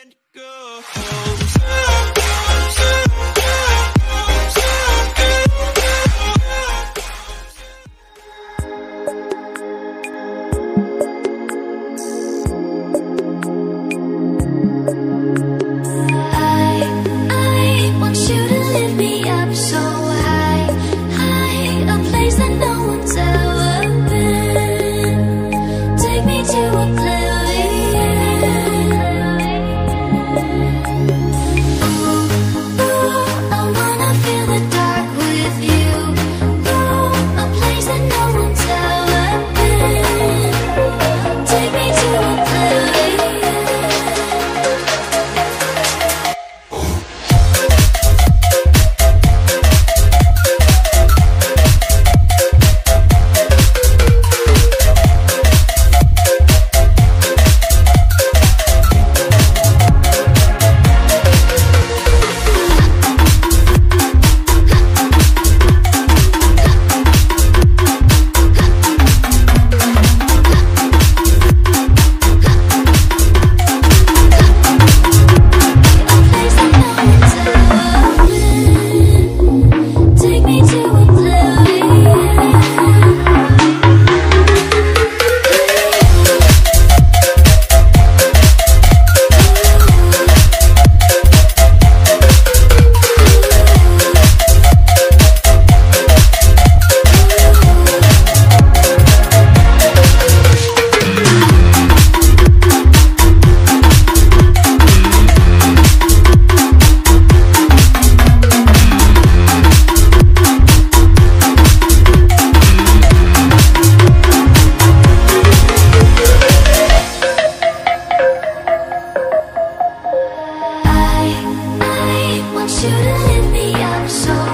and go. should've lit me up so